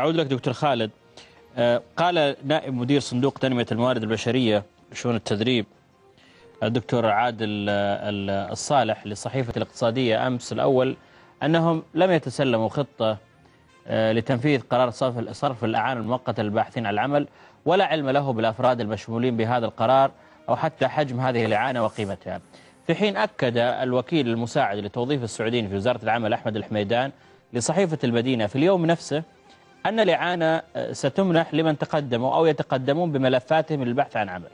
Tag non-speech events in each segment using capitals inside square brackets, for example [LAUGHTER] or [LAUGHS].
أعود لك دكتور خالد. آه، قال نائب مدير صندوق تنمية الموارد البشرية شؤون التدريب الدكتور عادل آه، الصالح لصحيفة الاقتصادية أمس الأول أنهم لم يتسلموا خطة آه، لتنفيذ قرار صرف صرف الأعانة المؤقتة للباحثين عن العمل ولا علم له بالأفراد المشمولين بهذا القرار أو حتى حجم هذه الإعانة وقيمتها. في حين أكد الوكيل المساعد لتوظيف السعوديين في وزارة العمل أحمد الحميدان لصحيفة المدينة في اليوم نفسه أن الإعانة ستمنح لمن تقدموا أو يتقدمون بملفاتهم للبحث عن عمل.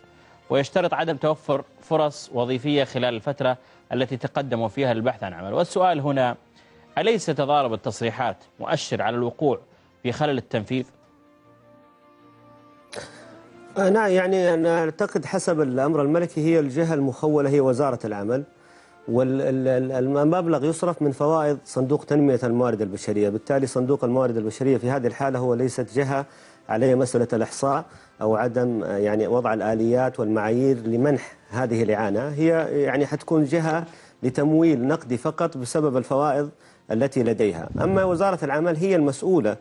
ويشترط عدم توفر فرص وظيفية خلال الفترة التي تقدموا فيها للبحث عن عمل. والسؤال هنا أليس تضارب التصريحات مؤشر على الوقوع في خلل التنفيذ؟ نعم يعني أنا أعتقد حسب الأمر الملكي هي الجهة المخولة هي وزارة العمل. والمبلغ يصرف من فوائد صندوق تنمية الموارد البشرية. بالتالي صندوق الموارد البشرية في هذه الحالة هو ليست جهة عليه مسألة الإحصاء أو عدم يعني وضع الآليات والمعايير لمنح هذه الإعانة. هي يعني حتكون جهة لتمويل نقدي فقط بسبب الفوائد التي لديها. أما وزارة العمل هي المسؤولة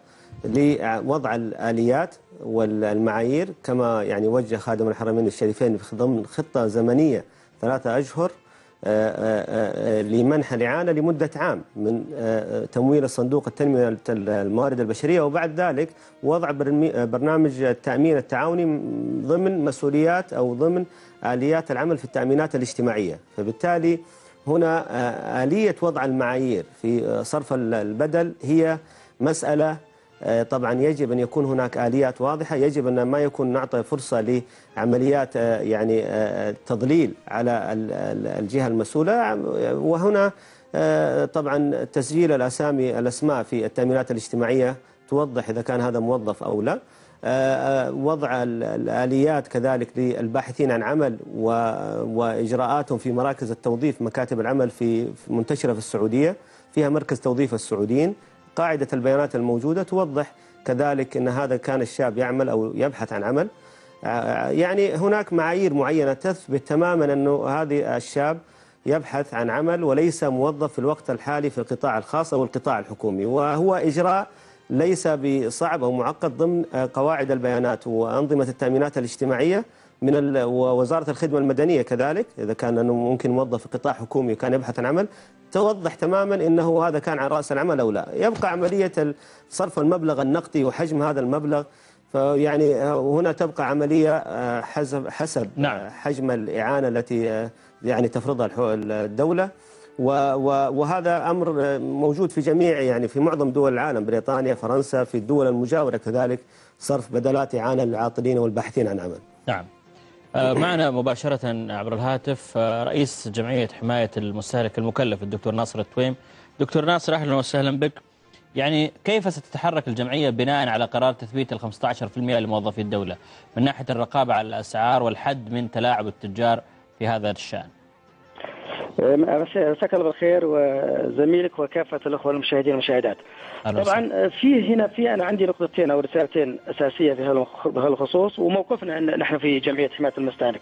لوضع الآليات والمعايير كما يعني وجه خادم الحرمين الشريفين في ضمن خطة زمنية ثلاثة أشهر لمنح الإعانة لمدة عام من تمويل الصندوق التنمية الموارد البشرية وبعد ذلك وضع برنامج التأمين التعاوني ضمن مسؤوليات أو ضمن آليات العمل في التأمينات الاجتماعية. فبالتالي هنا آلية وضع المعايير في صرف البدل هي مسألة آه، طبعا يجب أن يكون هناك آليات واضحة. يجب أن ما يكون نعطي فرصة لعمليات آه، يعني آه، تضليل على الجهة المسؤولة. وهنا طبعا تسجيل الأسامي الأسماء في التأمينات الاجتماعية توضح إذا كان هذا موظف أو لا. وضع الآليات كذلك للباحثين عن عمل وإجراءاتهم في مراكز التوظيف مكاتب العمل في منتشرة في السعودية فيها مركز توظيف السعوديين. قاعدة البيانات الموجودة توضح كذلك أن هذا كان الشاب يعمل أو يبحث عن عمل. يعني هناك معايير معينة تثبت تماما أنه هذا الشاب يبحث عن عمل وليس موظف في الوقت الحالي في القطاع الخاص أو القطاع الحكومي. وهو إجراء ليس بصعب أو معقد ضمن قواعد البيانات وأنظمة التأمينات الاجتماعية من وزارة الخدمة المدنية كذلك إذا كان أنه ممكن موظف في قطاع حكومي وكان يبحث عن عمل توضح تماما أنه هذا كان عن رأس العمل أو لا. يبقى عملية صرف المبلغ النقدي وحجم هذا المبلغ فيعني هنا تبقى عملية آه، حسب حسب نعم. حجم الإعانة التي آه، يعني تفرضها الدولة. وهذا أمر موجود في جميع يعني في معظم دول العالم بريطانيا فرنسا في الدول المجاورة كذلك صرف بدلات إعانة للعاطلين والباحثين عن عمل. نعم. آه، معنا مباشرة عبر الهاتف آه، رئيس جمعية حماية المستهلك المكلف الدكتور ناصر التويم. دكتور ناصر أهلا وسهلا بك. يعني كيف ستتحرك الجمعية بناء على قرار تثبيت ال 15% لموظفي الدولة؟ من ناحية الرقابة على الأسعار والحد من تلاعب التجار في هذا الشأن. مساك الله بالخير وزميلك وكافة الأخوة المشاهدين والمشاهدات. طبعا في هنا في أنا عندي نقطتين أو رسالتين أساسية في هذا الخصوص وموقفنا ان نحن في جمعية حماية المستهلك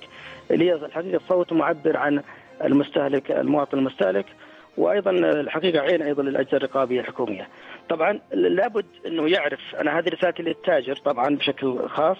اللي هي الحقيقة صوت معبر عن المستهلك المواطن المستهلك وأيضا الحقيقة عين أيضا للأجهزة الرقابية الحكومية. طبعا لابد إنه يعرف أنا هذه رسالتي للتاجر طبعا بشكل خاص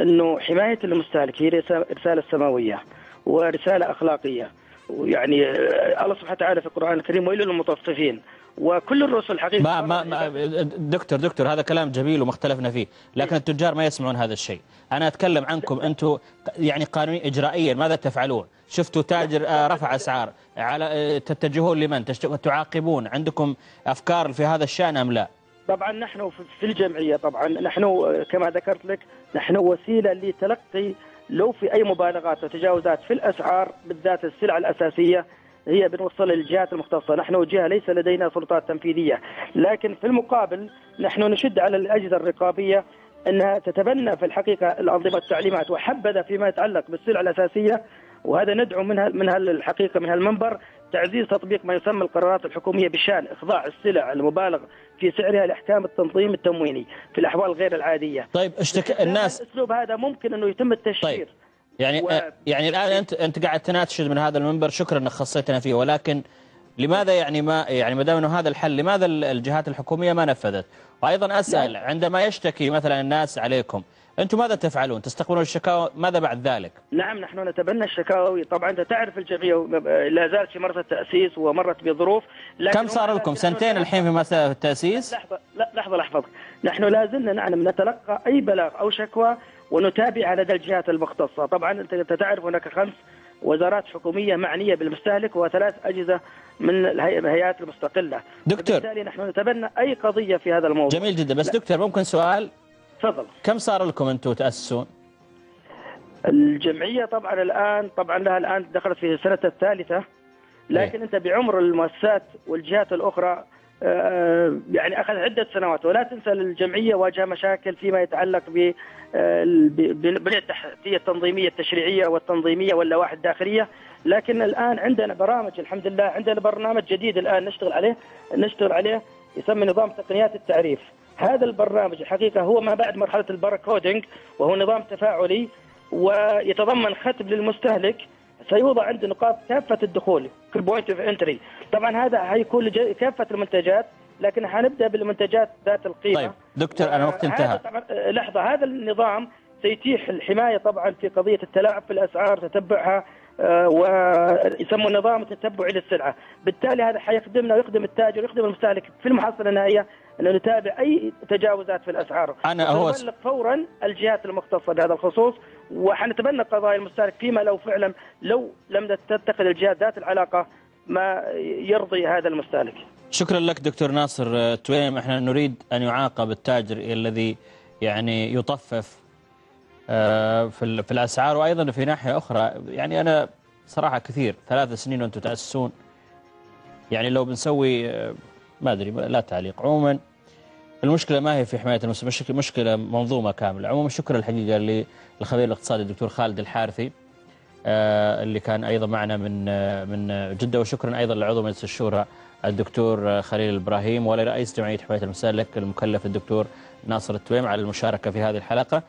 إنه حماية المستهلك هي رسالة سماوية ورسالة أخلاقية. ويعني آه، الله سبحانه وتعالى في القرآن الكريم ويل للمطففين. وكل الرسل حقيقة ما ما, ما دكتور دكتور هذا كلام جميل وما اختلفنا فيه لكن التجار ما يسمعون هذا الشيء. أنا أتكلم عنكم [LAUGHS] أنتم يعني قانوني إجرائيا ماذا تفعلون؟ شفتوا تاجر آه، رفع أسعار على آه، تتجهون لمن؟ تعاقبون؟ عندكم أفكار في هذا الشأن أم لا؟ طبعا نحن في الجمعية طبعا نحن كما ذكرت لك نحن وسيلة لتلقي لو في أي مبالغات وتجاوزات في الأسعار بالذات السلع الأساسية هي بنوصل للجهات المختصة، نحن جهة ليس لدينا سلطات تنفيذية، لكن في المقابل نحن نشد على الأجهزة الرقابية أنها تتبنى في الحقيقة الأنظمة التعليمات وحبذا فيما يتعلق بالسلع الأساسية. وهذا ندعو منها منها الحقيقة من المنبر تعزيز تطبيق ما يسمى القرارات الحكومية بشأن إخضاع السلع المبالغ في سعرها لإحكام التنظيم التمويني في الأحوال غير العادية. طيب اشتك الناس الأسلوب هذا ممكن إنه يتم التشهير. طيب. يعني و... يعني الآن انت أنت قاعد تناتشد من هذا المنبر شكرا إنك خصيتنا فيه ولكن لماذا يعني ما يعني ما دام إنه هذا الحل لماذا الجهات الحكومية ما نفذت؟ وأيضا أسأل عندما يشتكي مثلا الناس عليكم أنتم ماذا تفعلون؟ تستقبلون الشكاوى؟ ماذا بعد ذلك؟ نعم نحن نتبنى الشكاوي. طبعا أنت تعرف الجمعيه لا زالت في مرحله التاسيس ومرت بظروف كم صار لكم؟ سنتين الحين في مساله التاسيس؟ لحظة لا لحظة لحظة. نحن لا زلنا نعلم نتلقى أي بلاغ أو شكوى ونتابع لدى الجهات المختصة. طبعا أنت تعرف هناك خمس وزارات حكومية معنية بالمستهلك وثلاث أجهزة من الهيئات المستقلة. دكتور. بالتالي نحن نتبنى أي قضية في هذا الموضوع. جميل جدا. بس لا. دكتور ممكن سؤال؟ تفضل كم صار لكم أنتم تأسسون؟ الجمعية طبعا الان طبعا لها الآن دخلت في السنة الثالثة لكن أيه. أنت بعمر المؤسسات والجهات الأخرى يعني أخذ عدة سنوات ولا تنسى الجمعيه واجهة مشاكل فيما يتعلق بالبنية التحتية التنظيمية التشريعية والتنظيمية واللوائح الداخليه لكن الآن عندنا برامج الحمد لله عندنا برنامج جديد الآن نشتغل عليه نشتغل عليه يسمى نظام تقنيات التعريف هذا البرنامج الحقيقة هو ما بعد مرحلة ال barcoding وهو نظام تفاعلي ويتضمن ختم للمستهلك. سيوضع عند نقاط كافة الدخول كل point of entry طبعا هذا حيكون كافة المنتجات لكن حنبدأ بالمنتجات ذات القيمة. طيب دكتور أنا وقت انتهى. طبعا لحظة هذا النظام سيتيح الحماية طبعا في قضية التلاعب في الأسعار تتبعها. ويسموا نظام التتبع للسلعة، بالتالي هذا حيخدمنا ويخدم التاجر ويخدم المستهلك في المحصلة النهائية ان نتابع أي تجاوزات في الأسعار. أنا هو فورا الجهات المختصة بهذا الخصوص وحنتبنى قضايا المستهلك فيما لو فعلا لو لم تتخذ الجهات ذات العلاقة ما يرضي هذا المستهلك. شكرا لك دكتور ناصر تويم إحنا نريد أن يعاقب التاجر الذي يعني يطفف في في الأسعار وأيضا في ناحية أخرى. يعني أنا صراحة كثير ثلاث سنين وأنتم تاسسون يعني لو بنسوي ما أدري لا تعليق. عموما المشكلة ما هي في حماية المستهلك مشكلة منظومة كاملة. عموما شكرا الحقيقة للخبير الاقتصادي الدكتور خالد الحارثي اللي كان أيضا معنا من من جدة. وشكرا أيضا لعضو مجلس الشورى الدكتور خليل الابراهيم ولرئيس جمعية حماية المستهلك المكلف الدكتور ناصر التويم على المشاركة في هذه الحلقة.